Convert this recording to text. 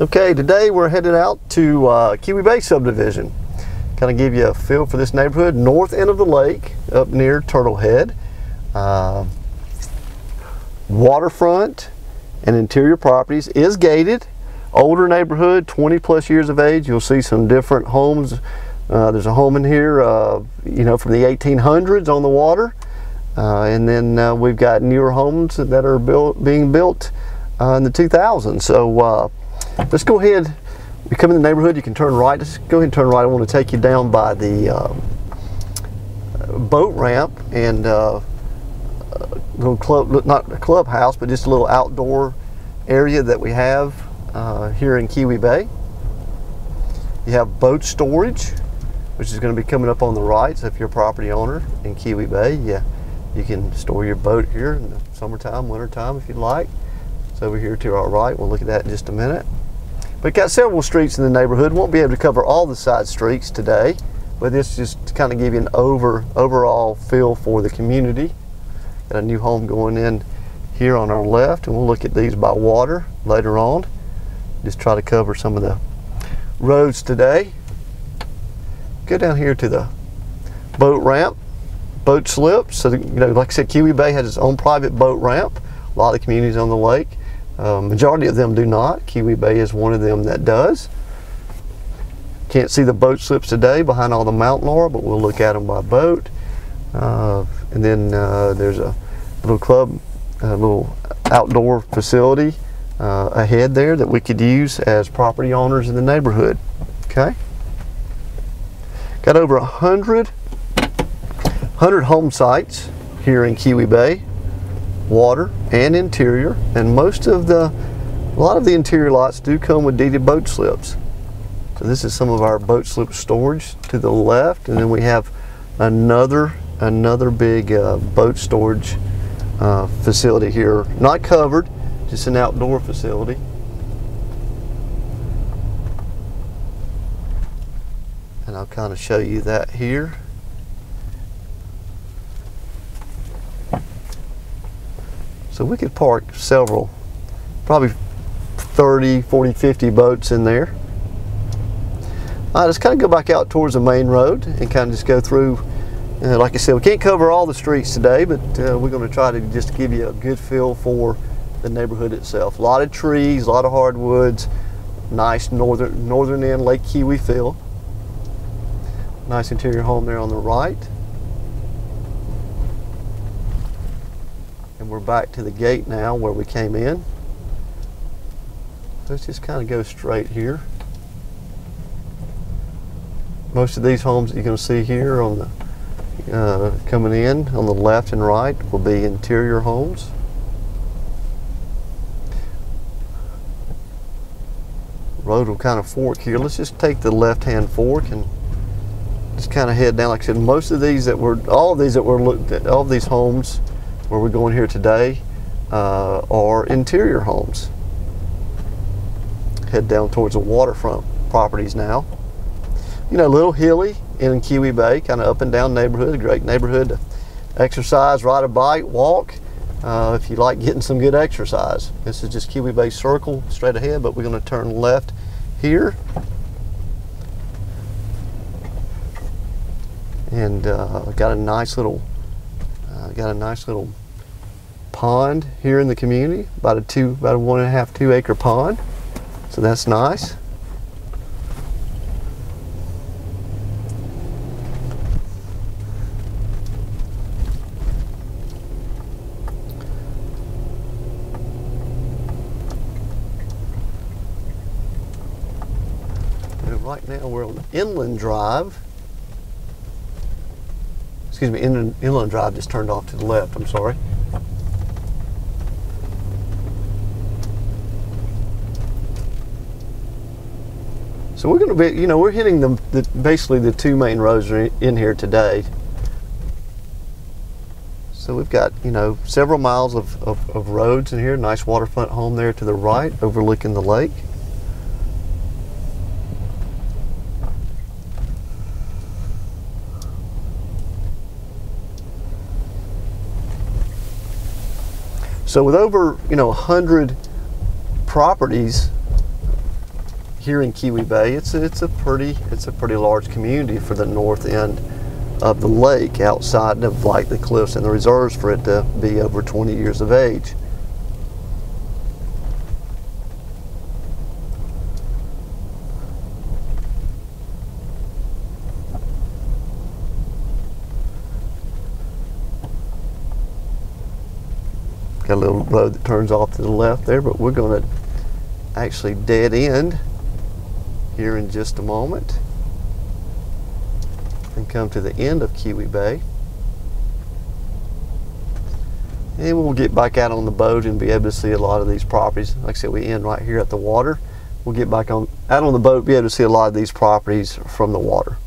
Okay, today we're headed out to uh, Keowee Bay subdivision. Kind of give you a feel for this neighborhood, north end of the lake, up near Turtle Head. Uh, waterfront and interior properties is gated. Older neighborhood, 20 plus years of age. You'll see some different homes. Uh, there's a home in here, uh, you know, from the 1800s on the water. Uh, and then uh, we've got newer homes that are built, being built in the 2000s. So let's go ahead. We come in the neighborhood, you can turn right. Let's go ahead and turn right. I want to take you down by the um, boat ramp and uh, little club, not a clubhouse, but just a little outdoor area that we have uh, here in Keowee Bay. You have boat storage, which is going to be coming up on the right. So if you're a property owner in Keowee Bay, yeah, you can store your boat here in the summertime, wintertime if you'd like. It's over here to our right. We'll look at that in just a minute. We've got several streets in the neighborhood. Won't be able to cover all the side streets today, but this just to kind of give you an over overall feel for the community. Got a new home going in here on our left, and we'll look at these by water later on. Just try to cover some of the roads today. Go down here to the boat ramp, boat slips. So, you know, like I said, Keowee Bay has its own private boat ramp. A lot of communities on the lake. Uh, majority of them do not. Keowee Bay is one of them that does. Can't see the boat slips today behind all the mountain laurel, but we'll look at them by boat. Uh, and then uh, there's a little club, a little outdoor facility uh, ahead there that we could use as property owners in the neighborhood. Okay. Got over a hundred, hundred home sites here in Keowee Bay water and interior and most of the a lot of the interior lots do come with deeded boat slips. So this is some of our boat slip storage to the left and then we have another another big uh, boat storage uh, facility here. Not covered just an outdoor facility. And I'll kind of show you that here So we could park several, probably 30, 40, 50 boats in there. I just kind of go back out towards the main road and kind of just go through. Uh, like I said, we can't cover all the streets today, but uh, we're going to try to just give you a good feel for the neighborhood itself. A lot of trees, a lot of hardwoods, nice northern northern end Lake Keowee feel. Nice interior home there on the right. And we're back to the gate now where we came in. Let's just kind of go straight here. Most of these homes that you're going to see here on the uh, coming in on the left and right will be interior homes. Road will kind of fork here. Let's just take the left-hand fork and just kind of head down. Like I said, most of these that were, all of these that were looked at, all of these homes where we're going here today uh, are interior homes. Head down towards the waterfront properties now. You know, a little hilly in Keowee Bay, kind of up and down neighborhood, a great neighborhood to exercise, ride a bike, walk, uh, if you like getting some good exercise. This is just Keowee Bay Circle straight ahead, but we're going to turn left here. And uh, got a nice little, uh, got a nice little pond here in the community, about a two, about a one and a half, two acre pond. So that's nice. And right now we're on Inland Drive. Excuse me, Inland, Inland Drive just turned off to the left, I'm sorry. So we're going to be, you know, we're hitting the, the basically the two main roads in here today. So we've got, you know, several miles of, of, of roads in here. Nice waterfront home there to the right, overlooking the lake. So with over, you know, 100 properties here in Keowee Bay, it's it's a pretty it's a pretty large community for the north end of the lake, outside of like the cliffs and the reserves, for it to be over 20 years of age. Got a little road that turns off to the left there, but we're going to actually dead end here in just a moment and come to the end of Keowee Bay. And we'll get back out on the boat and be able to see a lot of these properties. Like I said, we end right here at the water. We'll get back on out on the boat, be able to see a lot of these properties from the water.